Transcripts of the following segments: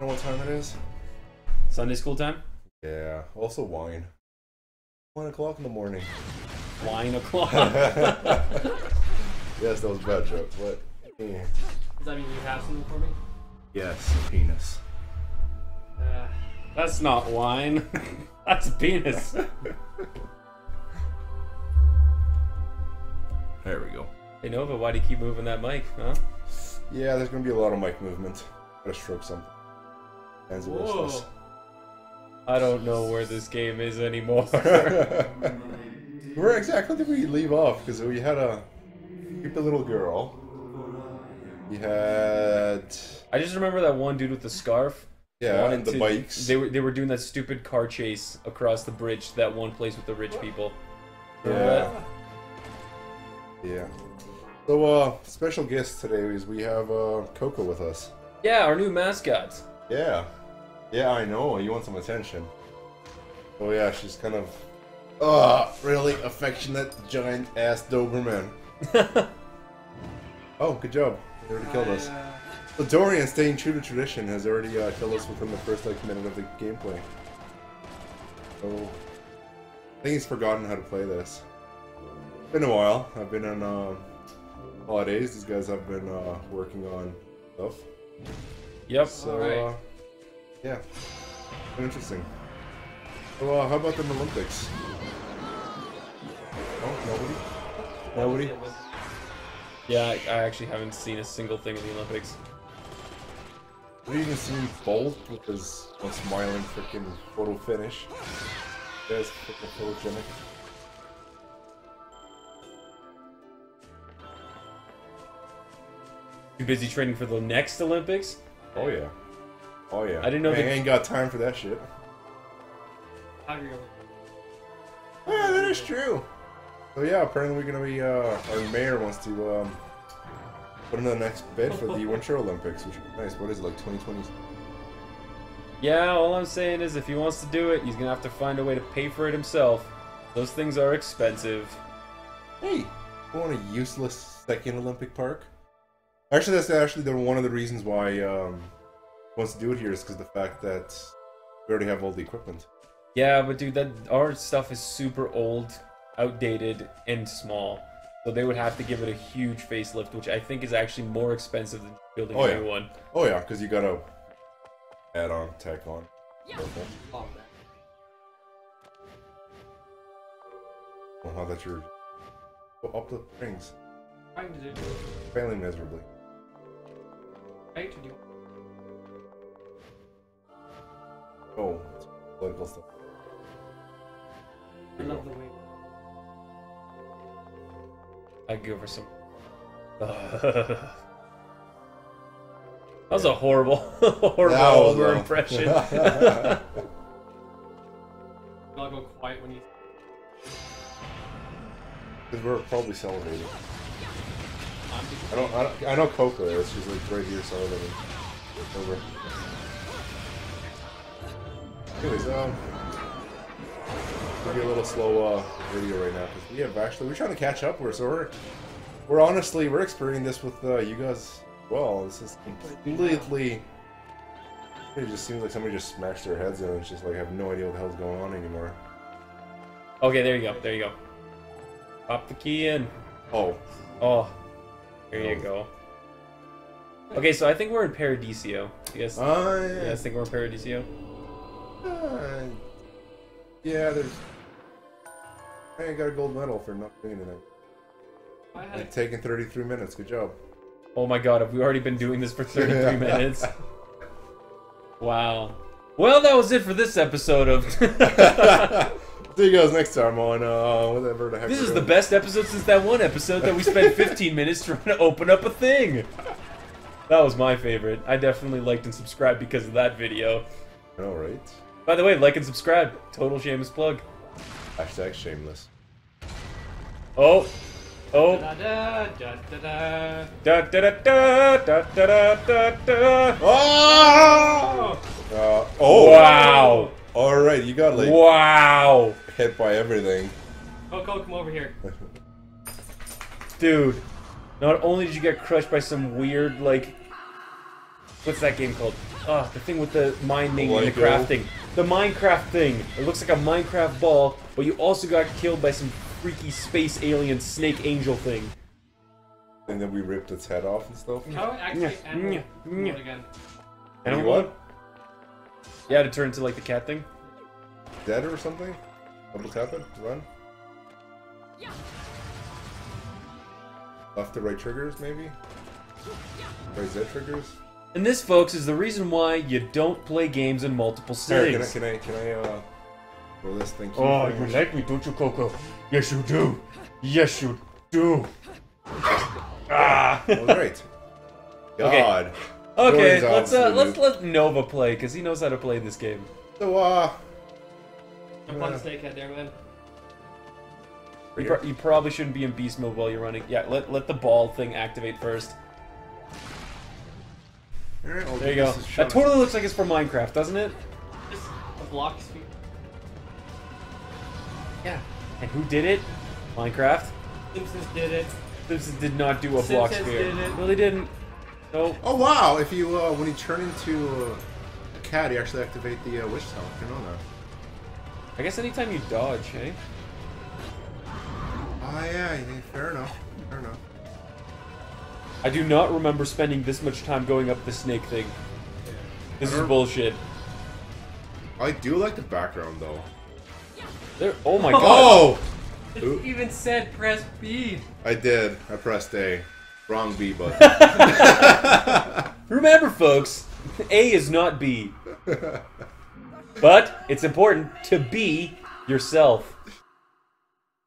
know what time it is? Sunday school time? Yeah. Also wine. One o'clock in the morning. Wine o'clock. yes, that was a bad joke. What? Yeah. Does that mean you have something for me? Yes, a penis. Uh, That's not wine. That's a penis. There we go. Hey Nova, why do you keep moving that mic, huh? Yeah, there's gonna be a lot of mic movement. Gotta stroke something. Hands are whoa. I don't know where this game is anymore. Where exactly did we leave off? Because we had a creepy little girl. We had I just remember that one dude with the scarf. yeah, and the to- bikes. They were they were doing that stupid car chase across the bridge to that one place with the rich people. Remember yeah, that? yeah. So uh, special guest today is we have uh Coco with us. Yeah, our new mascot. Yeah, yeah, I know. You want some attention. Oh yeah, she's kind of uh really affectionate giant ass Doberman. Oh, good job. They already killed us. Uh, So Dorian, staying true to tradition, has already uh, killed us within the first like minute of the gameplay. So I think he's forgotten how to play this. Been a while. I've been on uh, holidays. These guys have been uh, working on stuff. Yep. So Alright. uh, yeah, interesting. So uh, how about the Olympics? Oh, nobody. Nobody. Yeah, I, I actually haven't seen a single thing of the Olympics. You even seen Bolt with his smiling freaking photo finish? That's freaking photogenic. Too busy training for the next Olympics? Oh yeah. Oh yeah. I didn't know I they- ain't got time for that shit. how do you- Oh, yeah, that is true. So yeah, apparently we're gonna be. Uh, our mayor wants to um, put in the next bid for the Winter Olympics, which would be nice. What is it like 2020? Yeah, all I'm saying is if he wants to do it, he's gonna have to find a way to pay for it himself. Those things are expensive. Hey, we want a useless second Olympic park. Actually, that's actually the one of the reasons why um, he wants to do it here is because the fact that we already have all the equipment. Yeah, but dude, that our stuff is super old, outdated, and small. So they would have to give it a huge facelift, which I think is actually more expensive than building Oh, a yeah. new one. Oh yeah, because you gotta add on, tack on. Okay. Oh, man. Well, how that you're go up the rings, Trying to do. failing miserably. Trying to do. Oh, it's political stuff. I love the way. I'd go for some. that was a horrible, horrible That was over a- impression. I'll go quiet when you. Because we're probably celebrating. I'm I don't, I don't. I know Coco is. She's like right here celebrating. Over. Anyways, um, maybe a little slow uh, video right now because we have actually we're trying to catch up. We're so we're we're honestly we're experiencing this with uh, you guys. Well, this is completely. It just seems like somebody just smashed their heads in. and It's just like I have no idea what the hell's going on anymore. okay, there you go. There you go. Pop the key in. Oh, Oh, here you go. Okay, so I think we're in Paradiso. You guys, uh, you yeah. guys think we're in Paradiso? Uh, yeah, there's. I ain't got a gold medal for not doing tonight. I had It's taken 33 minutes. Good job. Oh my god, have we already been doing this for 33 minutes? Wow. Well, that was it for this episode of. See you guys next time on uh, whatever the heck. this is the best episode since that one episode that we spent 15 minutes trying to open up a thing. That was my favorite. I definitely liked and subscribed because of that video. All right. By the way, like and subscribe. Total shameless plug. Hashtag shameless. Oh. Oh. Da da da da da. Da da da da da da da da. Oh! Uh, oh! Wow. All right, you got like Wow. Hit by everything. Coco, come over here. Dude, not only did you get crushed by some weird, like, what's that game called? Ah, the thing with the mining and the crafting. The Minecraft thing. It looks like a Minecraft ball, but you also got killed by some freaky space alien snake angel thing. And then we ripped its head off and stuff. How do I activate Yeah, animal yeah, again? And what? Yeah, to turn into like the cat thing. Dead or something? Double tap it. Run. Left to right triggers, maybe. Right Z triggers. And this, folks, is the reason why you don't play games in multiple Here, can I, settings. can I, can I, uh, this thing? Oh, you like me, don't you, Coco? Yes, you do. Yes, you do. Ah. All right. Okay. God. Okay, Dorian's let's uh, let's let Nova play because he knows how to play this game. So, uh, Jump on the snakehead there, man. You, pro- you probably shouldn't be in beast mode while you're running. Yeah, let let the ball thing activate first. Alright, I'll There you go. this a shot. That totally looks like it's from Minecraft, doesn't it? Just a block speed. Yeah. And who did it? Minecraft. Simpsons did it. Simpsons did not do a block Simpsons sphere. did it. No, they didn't. No. Oh wow! If you uh, when you turn into uh, a cat, you actually activate the uh, wish tower. You know that? I guess anytime you dodge, hey. Oh yeah, yeah, fair enough. Fair enough. I do not remember spending this much time going up the snake thing. This is bullshit. I do like the background though. There. Oh my god. Oh! It even said press B. I did. I pressed A. Wrong B button. Remember, folks, A is not B. But it's important to be yourself.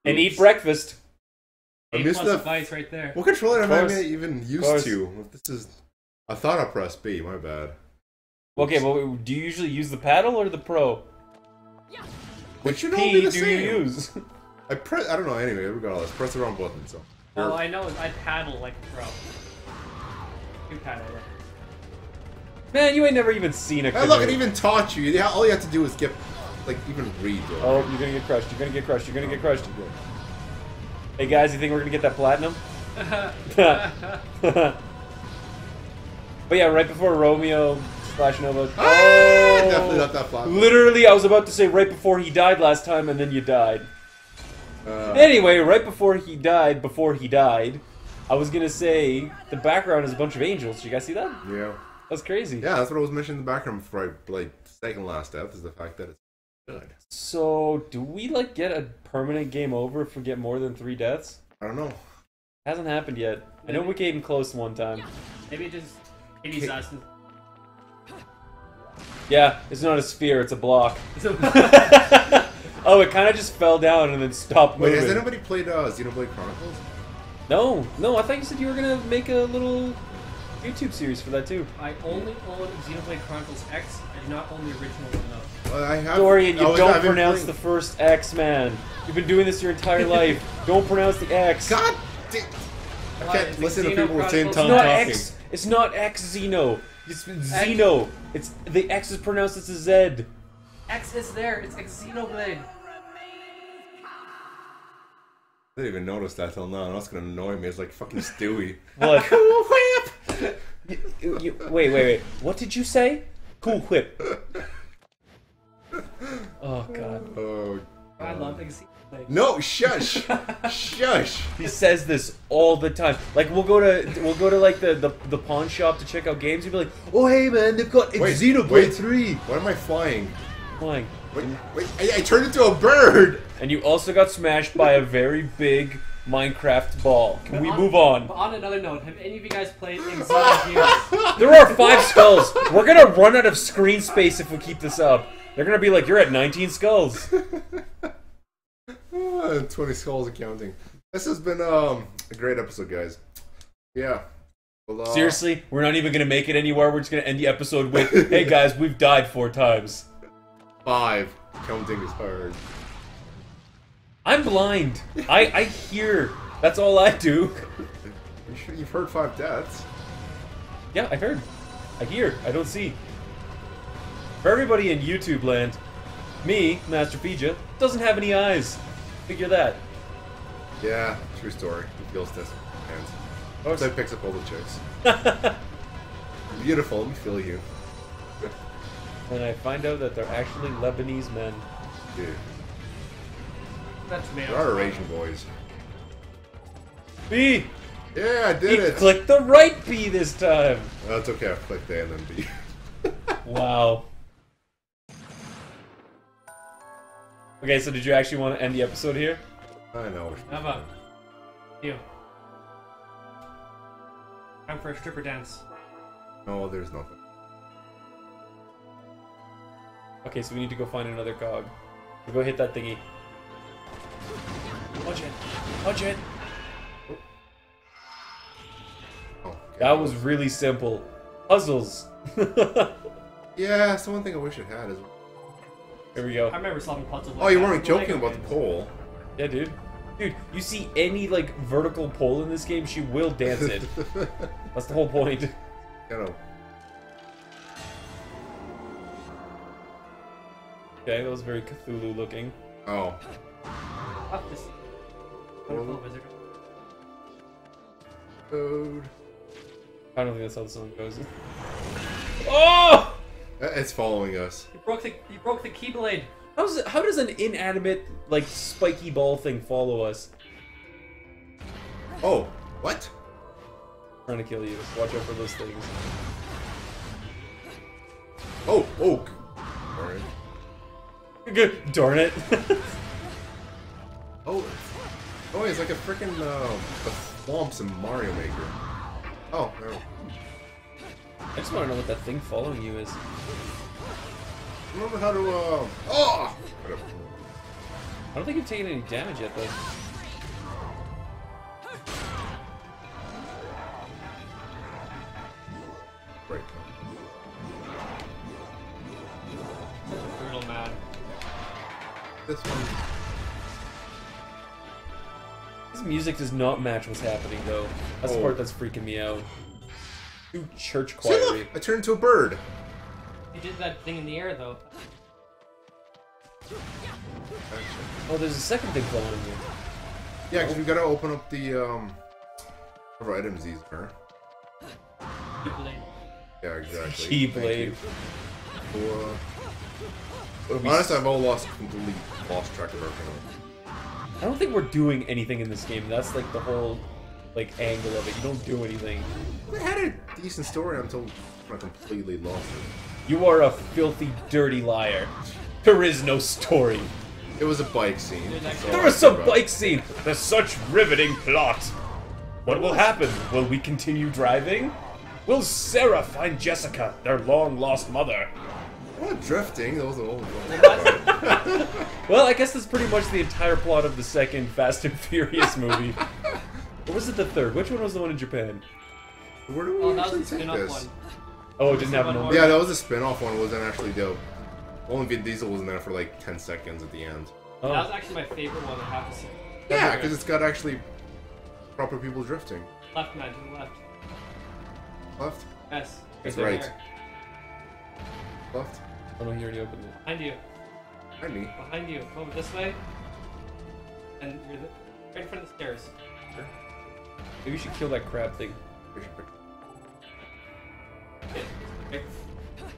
And eat breakfast. I A missed plus the- device right there. what controller am I Course. even used to? This is. I thought I pressed B. My bad. Okay, well, do you usually use the paddle or the pro? Which should all be P the do same. you use? I press. I don't know. Anyway, regardless, press the wrong button. So. All I know is I paddle like a pro. You paddle. right? Man, you ain't never even seen a Hey, look, it even taught you. Yeah, All you have to do is get, like, even read. Though. Oh, you're gonna get crushed. You're gonna get crushed. You're gonna get crushed. Hey guys, you think we're gonna get that platinum? but yeah, right before Romeo slash Nova. Ah, Oh, definitely not that flat. Literally, I was about to say right before he died last time, and then you died. Uh, Anyway, right before he died, before he died, I was gonna say the background is a bunch of angels. Did you guys see that? yeah. That's crazy. Yeah, that's what I was mentioning in the background before I played second last death is the fact that it's good. So, do we like get a permanent game over if we get more than three deaths? I don't know. Hasn't happened yet. I know we came close one time. Maybe it just Hades Okay. us. Yeah, it's not a sphere, it's a block. So, oh, it kind of just fell down and then stopped Wait, moving. Wait, has anybody played uh, Xenoblade Chronicles? No, no, I thought you said you were gonna make a little YouTube series for that too. I only own Xenoblade Chronicles X. I do not own the original one though. Well, I have. Dorian, you I don't I've pronounce the first X, man. You've been doing this your entire life. don't pronounce the X. God damn. I can't is listen to Xeno people with same Chronicles? tongue It's not talking. X. It's not X Xeno. It's Xeno. It's the X is pronounced as a Z. X is there. It's X Xenoblade. I didn't even notice that till now. and That's gonna annoy me. It's like fucking Stewie. What? Cool whip. You- you- wait, wait, wait. What did you say? Cool whip. Oh god. Oh. I love X No, shush, shush. He says this all the time. Like we'll go to we'll go to like the, the, the pawn shop to check out games. He'd be like, "Oh hey man, they've got Wait, Xenoblade wait. 3." Why am I flying? Flying. Wait, wait! I, I turned into a bird. and you also got smashed by a very big Minecraft ball. Can But we on- move on? But on another note, have any of you guys played Xenogears? There are five skulls. We're gonna run out of screen space if we keep this up. They're gonna be like, "You're at 19 skulls." Ah, Twenty skulls accounting. This has been um a great episode, guys. Yeah. Well, uh, Seriously, we're not even gonna make it anywhere. We're just gonna end the episode with, "Hey guys, we've died four times." Five. Counting is hard. I'm blind. I I hear. That's all I do. You sure you've heard five deaths? Yeah, I heard. I hear. I don't see. For everybody in YouTube land, me, Master Feja, doesn't have any eyes. Figure that. Yeah, true story. He feels this hands. course. So he picks up all the chicks. Beautiful. Let me feel you. And I find out that they're actually Lebanese men. Dude, That's me. there are Asian boys. B! Yeah, I He did it. clicked the right B this time! That's okay. I clicked A and then B. Wow. Okay, so did you actually want to end the episode here? I know. How about you? Time for a stripper dance. No, there's nothing. Okay, so we need to go find another cog. So go hit that thingy. Punch it! Punch it! Oh, okay. That was really simple. Puzzles! Yeah, that's the one thing I wish it had. Is Here we go. I remember solving puzzles. oh, you weren't joking Lego about the pole. Yeah, dude. Dude, you see any, like, vertical pole in this game, she will dance it. That's the whole point. kind of. Okay, that was very Cthulhu looking. Oh, Fuck this. Wonderful wizard. code. I don't think that's how the song goes. Oh! It's following us. You broke the you broke the keyblade. How's it, how does an inanimate, like, spiky ball thing follow us? Oh, what? Trying to kill you. Watch out for those things. Oh, oh. Alright. Good. Darn it. Oh, oh, it's like a freaking uh, the swamps in Mario Maker. Oh, no. I just want to know what that thing following you is. Remember how to uh. Oh. I don't think you've taken any damage yet, though. Music does not match what's happening, though. That's the Oh. part that's freaking me out. Too church See, look. I turned into a bird. You did that thing in the air though. Oh, there's a second thing following you. Yeah, because we gotta open up the um. Whatever items these are. Keyblade. Yeah, exactly. Keyblade. Thank you. So, uh, honestly, I've all lost completely lost track of everything. I don't think we're doing anything in this game. That's like the whole like angle of it. You don't do anything. They had a decent story until I completely lost it. You are a filthy, dirty liar. There is no story. It was a bike scene. Dude, that that's guy- all There was some bike scene. There's such riveting plot. What will happen? Will we continue driving? Will Sarah find Jessica, their long lost mother? What drifting? That was the old Well, I guess that's pretty much the entire plot of the second Fast and Furious movie. or was it the third? Which one was the one in Japan? Where do we Oh, actually take this? one. Oh, it didn't have One no. more. Yeah, that was a spin-off one. Wasn't actually dope. Only Vin Diesel was in there for like 10 seconds at the end. Oh. That was actually my favorite one. I have to say. Yeah, because it's got actually proper people drifting. Left man to the left. Left, Yes. It's right. there. left, Oh no, he already opened it. Behind you. Behind me. Behind you. Over this way. And you're the, right in front of the stairs. Maybe you should kill that crab thing. Okay. Right,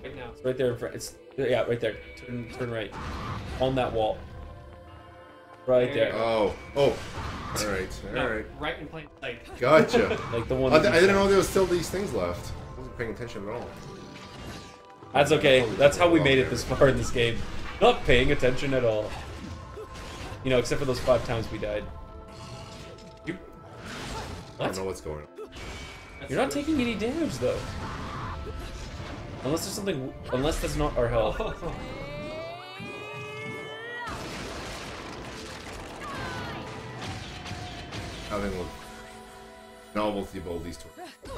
right now. It's right there in front. It's yeah, right there. Turn, turn right. On that wall. Right there. Oh, oh. All right, all No, right. right in plain sight. Gotcha. Like the one. I, th- I didn't know there was still these things left. I wasn't paying attention at all. That's okay. That's how we made it this far in this game. Not paying attention at all. You know, except for those five times we died. You. I don't know what's going on. You're not taking any damage though. Unless there's something. Unless that's not our health. Oh, Nothing will. Novelty of all these toys.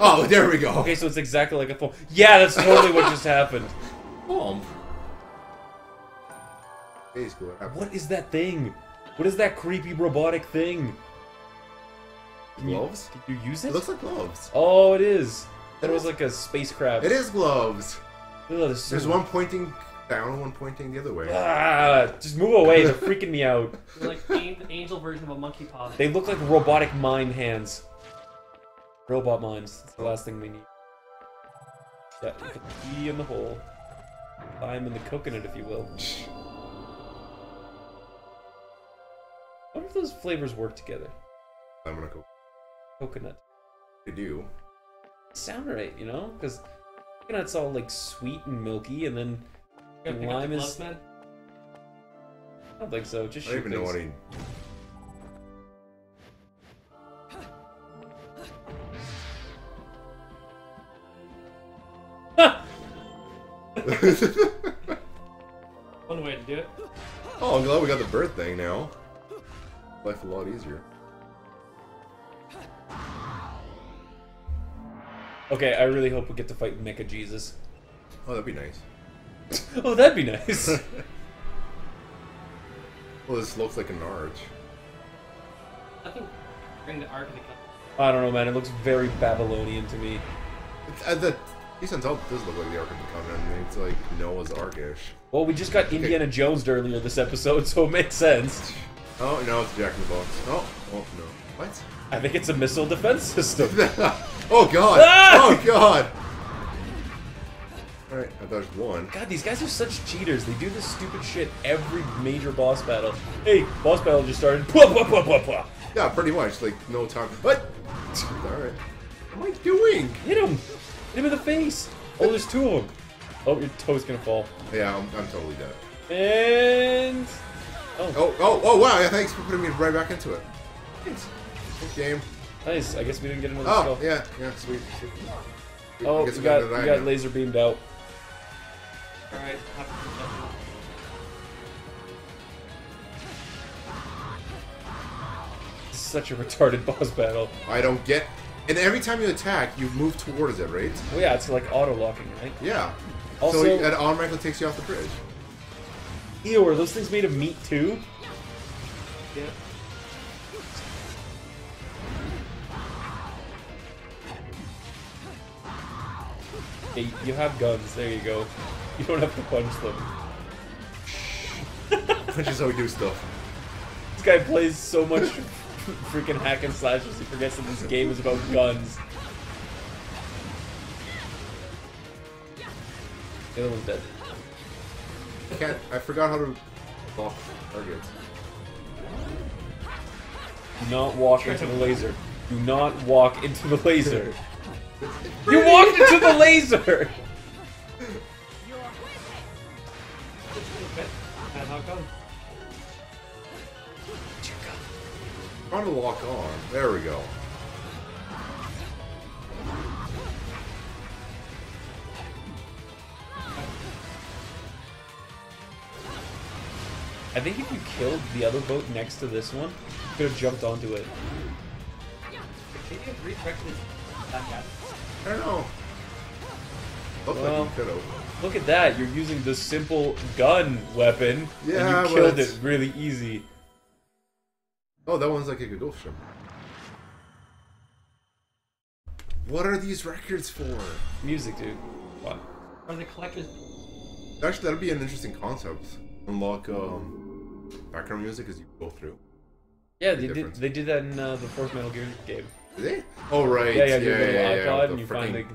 oh, there we go. Okay, so it's exactly like a phone. Yeah, that's totally what just happened. Bomb. Hey, school. What is that thing? What is that creepy robotic thing? Can you- Gloves? Can you use it? It looks like gloves. Oh, it is. That was like a spacecraft. It is gloves. Ugh, there's, so- There's one pointing down and one pointing the other way. Ah, just move away. They're freaking me out. You're like the angel version of a monkey paw. They look like robotic mind hands. Robot minds. That's the last thing we need. Yeah, you put the key in the hole. Climb in the coconut, if you will. I wonder if those flavors work together. I'm gonna go. Coconut. They do. Sound right, you know? Because coconut's all like sweet and milky, and then You gotta pick up lime the is. gloves, man. I don't think so. Just I don't shoot even know things. what he. One way to do it. oh, I'm glad we got the bird thing now. Life a lot easier. Okay, I really hope we get to fight Mecha Jesus. Oh, that'd be nice. oh, that'd be nice. Well, this looks like an arch. Nothing. Bring the Ark of the Covenant. I don't know, man. It looks very Babylonian to me. It's, uh, the Eastern Top does look like the Ark of the Covenant. It's like Noah's Arkish. Well, we just got Indiana Jones earlier this episode, so it makes sense. Oh, no, it's Jack in the Box. Oh, oh no. What? I think it's a missile defense system. oh god! Ah! Oh god! Alright, I dodged one. God, these guys are such cheaters. They do this stupid shit every major boss battle. Hey, boss battle just started. Pwah, pwah, pwah, pwah, pwah. Yeah, pretty much. Like, no time. What? Alright. What am I doing? Hit him! Hit him in the face! Oh, there's two of them. Oh, your toe's gonna fall. Yeah, I'm, I'm totally dead. And. Oh, Oh, oh, oh, wow, yeah, thanks for putting me right back into it. Thanks. Good game. nice. I guess we didn't get another Oh, skull. yeah, yeah, sweet. sweet. I Oh, guess we we got, another we got item. laser beamed out. Alright, have to do that. This is such a retarded boss battle. I don't get. And every time you attack, you move towards it, right? Well, yeah, it's like auto locking, right? Yeah. Also- so it automatically takes you off the bridge. Ew, are those things made of meat too? Yeah. Hey, you have guns. There you go. You don't have to punch them. Which is how we do stuff. This guy plays so much freaking hack and slashes, he forgets that this game is about guns. The other one's dead. I can't. I forgot how to block targets. Do not walk into the laser. Do not walk into the laser. You walked into the laser! Okay. That's how it goes. Trying to lock on. There we go. I think if you killed the other boat next to this one, you could have jumped onto it. Can you redirect this back at? I don't know. Looked Well- like you could have. Look at that, you're using the simple gun weapon, Yeah, and you killed it really easy. Oh, that one's like a good option. What are these records for? Music, dude. What? Or the collector's. Actually, that'd be an interesting concept. Unlock um, background music as you go through. Yeah, Big they did. They did that in uh, the fourth Metal Gear game. Did they? Oh right. Yeah, yeah, yeah, your yeah, little yeah, and the you find the.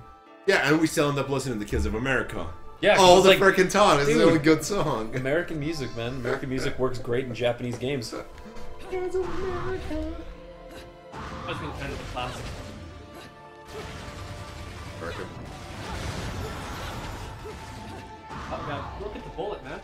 Yeah, and we still end up listening to the Kids of America. Yeah, all the like frickin' time. It's the dude. only good song. American music, man. American music works great in Japanese games. Kids of America. Must be kind of a classic. America. Oh god, look at the bullet, man.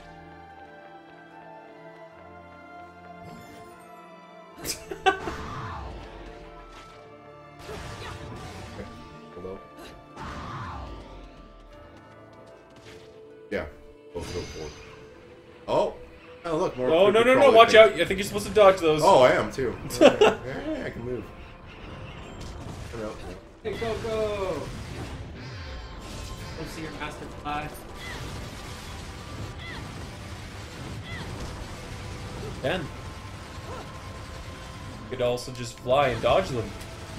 More. Oh no no no! Watch things. out! I think you're supposed to dodge those. Oh, I am too. yeah, yeah, I can move. Come out. Hey, go, go! Let's see your master fly. Then you could also just fly and dodge them.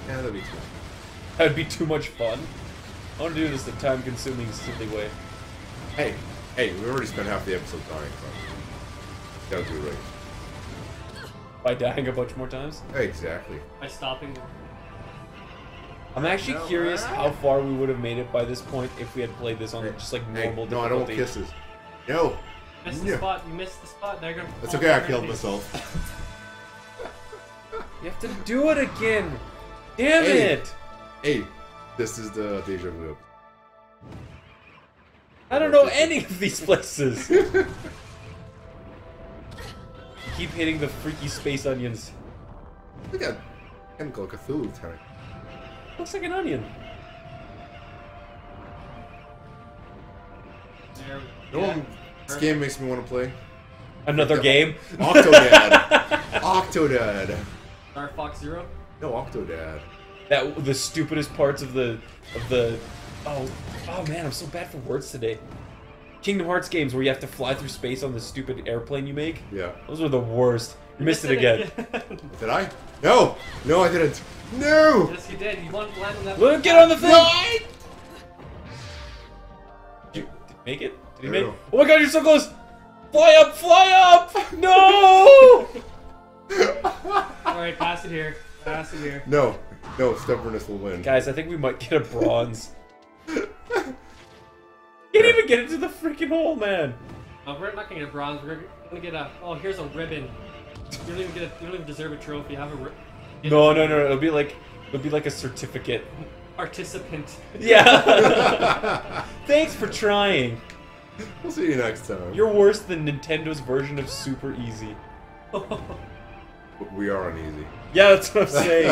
Yeah, that'd be too. That would be too much fun. I want to do this the time-consuming, silly way. Hey, hey, We've already spent half the episode dying. So. Gotta do it right. By dying a bunch more times. Exactly. By stopping. I'm actually No, curious ah. how far we would have made it by this point if we had played this on just like Hey, normal no, I don't want difficulty. kisses. No. Missed Yeah. the spot. You missed the spot. They're gonna. That's okay, I killed underneath. myself. You have to do it again. Damn Hey. it! hey, this is the deja vu. I don't know any of these places. You keep hitting the freaky space onions. Look at chemical Cthulhu tank. Looks like an onion. There we No go. one, this game makes me want to play. Another game. Octodad. Octodad. Star Fox Zero. No, Octodad. That the stupidest parts of the of the oh oh man, I'm so bad for words today. Kingdom Hearts games where you have to fly through space on the stupid airplane you make. Yeah. Those were the worst. You missed it again. Did I? No! No, I didn't. No! yes, you did. You want to land on that. Look, get on the thing. No! Did you did make it? Did he I make? don't. Oh my god, you're so close! Fly up, fly up! No! All right, pass it here. Pass it here. No. No, stubbornness will win. Guys, I think we might get a bronze. Can't even get into the freaking hole, man. Uh, we're not gonna get a bronze. We're gonna get a. Oh, here's a ribbon. You don't even get. A, you don't even deserve a trophy. Have a ri- get No, no, no. It'll be like it'll be like a certificate. Participant. Yeah. Thanks for trying. We'll see you next time. You're worse than Nintendo's version of Super Easy. We are uneasy. Yeah, that's what I'm saying.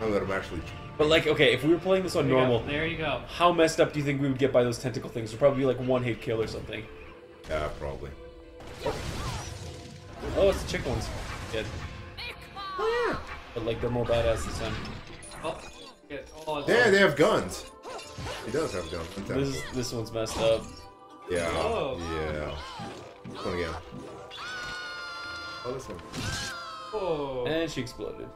now that I'm actually. But like, okay, if we were playing this on There you normal, There you go. how messed up do you think we would get by those tentacle things? Would probably be like one hit kill or something. Yeah, probably. Oh, it's the chick ones. Good. Oh yeah. But like they're more badass this time. Oh, oh, it's- Yeah, they have guns. He does have guns. This tentacles. this one's messed up. Yeah. Oh. Yeah. This one again. Oh, this one. Oh. And she exploded.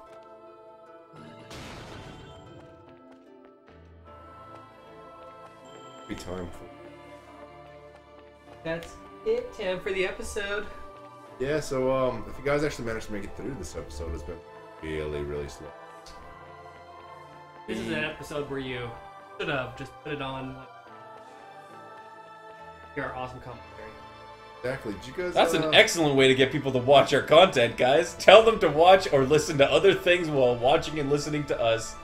Be time for. That's it, Tim, for the episode. Yeah. So, um, if you guys actually managed to make it through this episode, it's been really, really slow. This is an episode where you should have just put it on. Like, your awesome commentary. Exactly. Did you guys? That's uh, an excellent way to get people to watch our content, guys. Tell them to watch or listen to other things while watching and listening to us.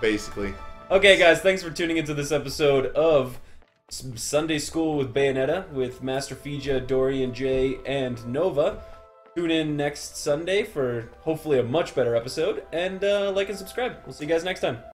Basically. Okay, guys, thanks for tuning into this episode of Sunday School with Bayonetta with Master Feja, Dorian Jay, and Nova. Tune in next Sunday for hopefully a much better episode, and uh, like and subscribe. We'll see you guys next time.